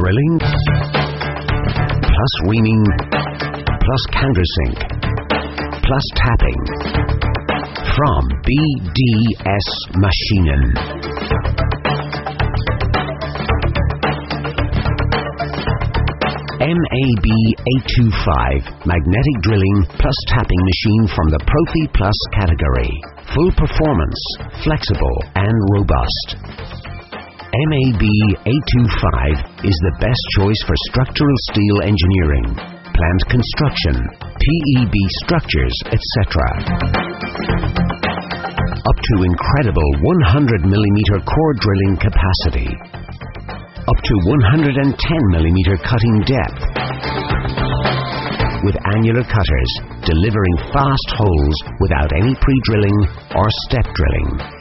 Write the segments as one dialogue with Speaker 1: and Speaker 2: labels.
Speaker 1: drilling plus reaming plus countersink plus tapping from BDS Maschinen. MAB 825 magnetic drilling plus tapping machine from the Profi Plus category. Full performance, flexible and robust. MAB 825 is the best choice for structural steel engineering, plant construction, PEB structures, etc. Up to incredible 100 mm core drilling capacity up to 110 millimeter cutting depth with annular cutters delivering fast holes without any pre-drilling or step drilling.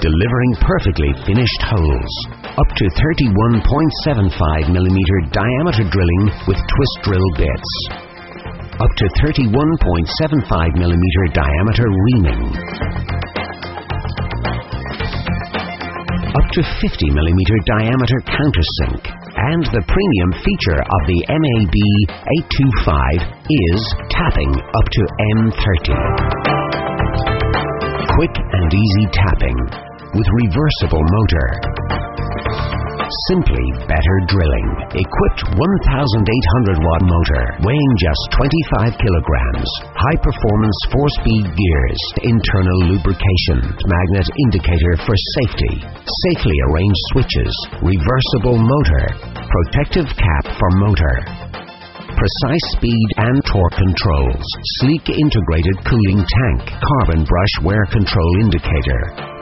Speaker 1: Delivering perfectly finished holes up to 31.75 millimeter diameter drilling with twist drill bits. Up to 31.75 millimeter diameter reaming up to 50 millimeter diameter countersink. And the premium feature of the MAB 825 is tapping up to M30. Quick and easy tapping with reversible motor. Simply better drilling. Equipped 1800 watt motor weighing just 25 kilograms. High performance 4 speed gears. Internal lubrication. Magnet indicator for safety. Safely arranged switches. Reversible motor. Protective cap for motor precise speed and torque controls, sleek integrated cooling tank, carbon brush wear control indicator,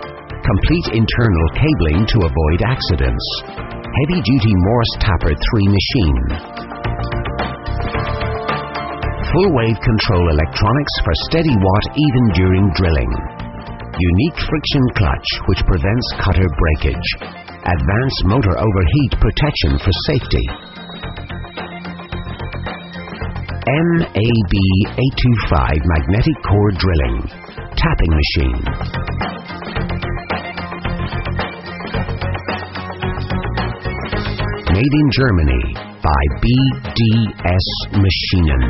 Speaker 1: complete internal cabling to avoid accidents, heavy-duty Morse Taper 3 machine, full-wave control electronics for steady watt even during drilling, unique friction clutch which prevents cutter breakage, advanced motor overheat protection for safety, MAB 825 magnetic core drilling, tapping machine. Made in Germany by BDS Maschinen.